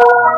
you.